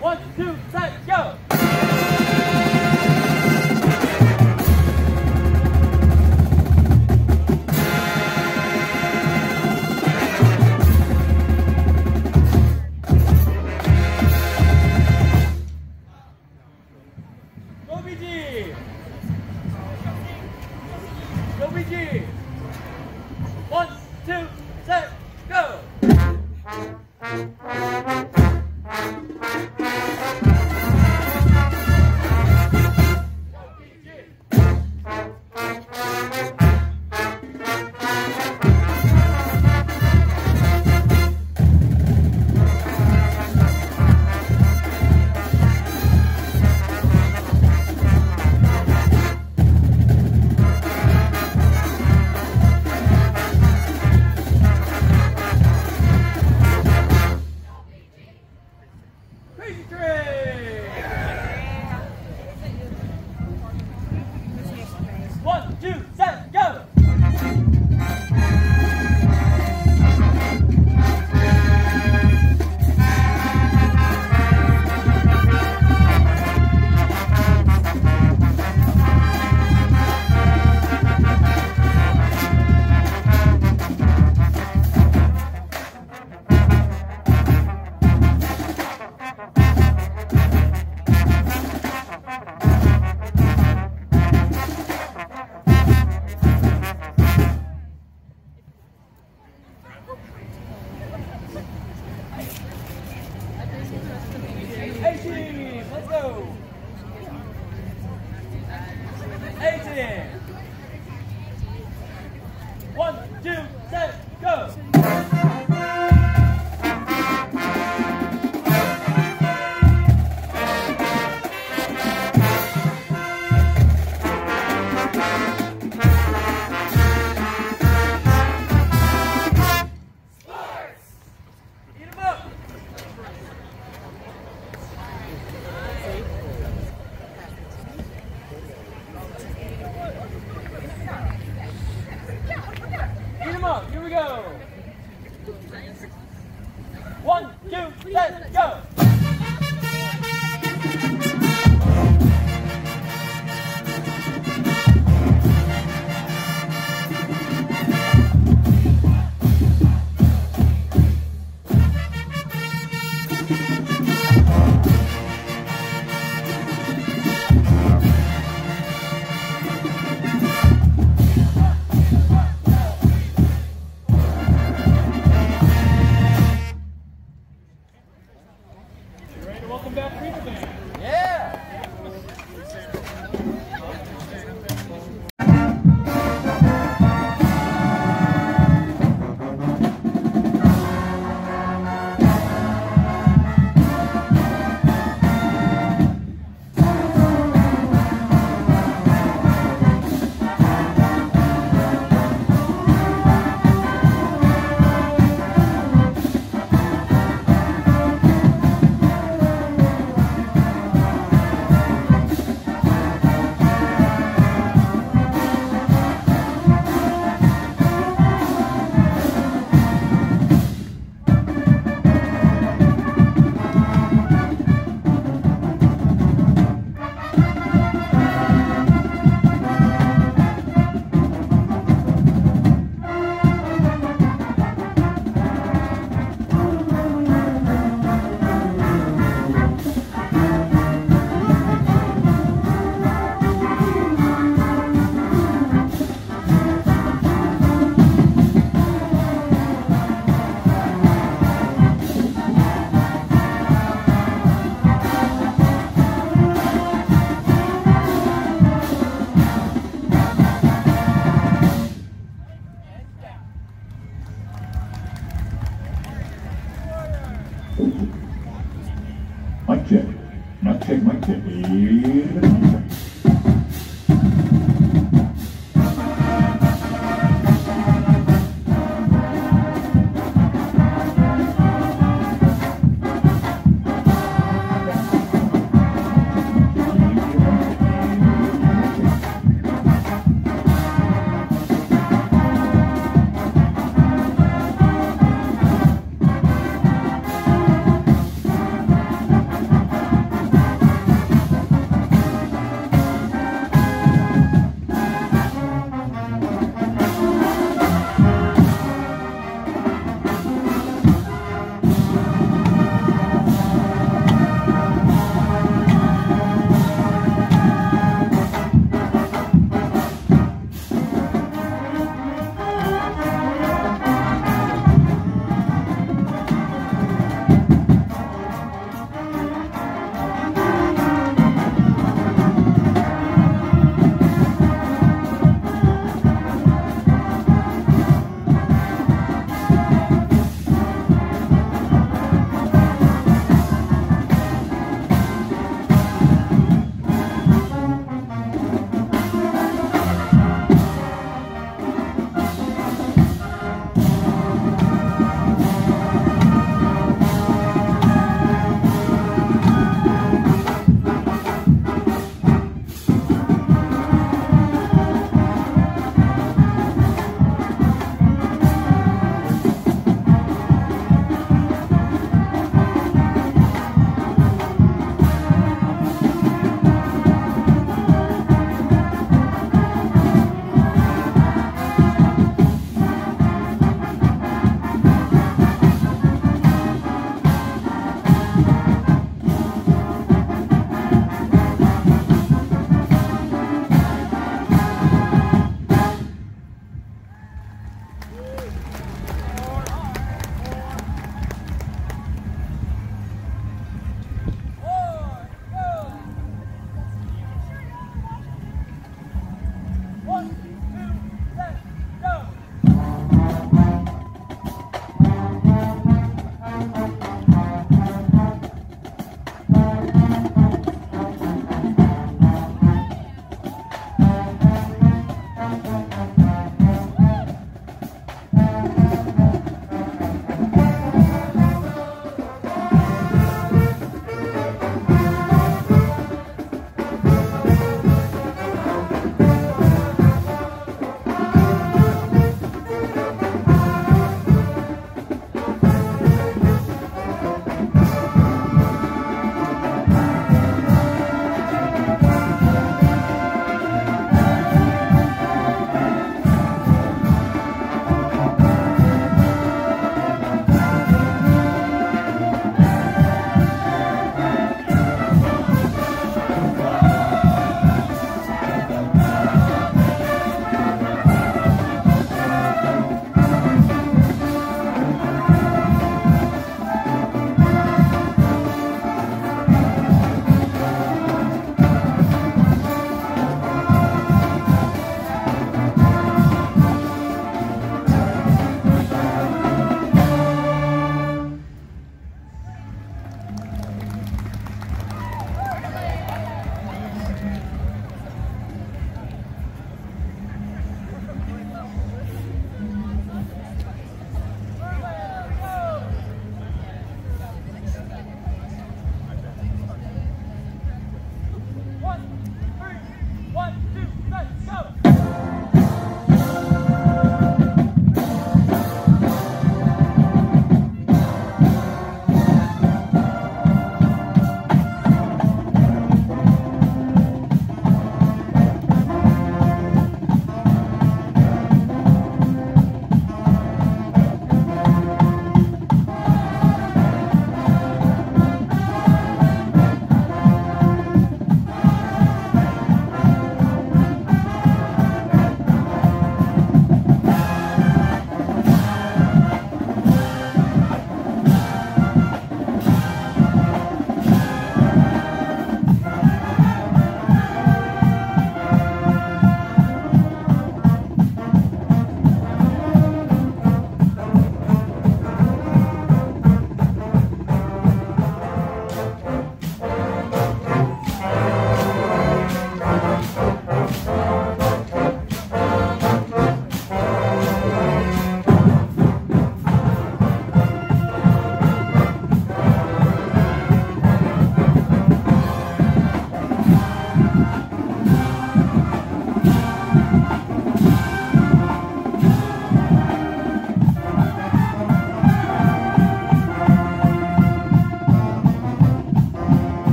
One, two, set, go! Go!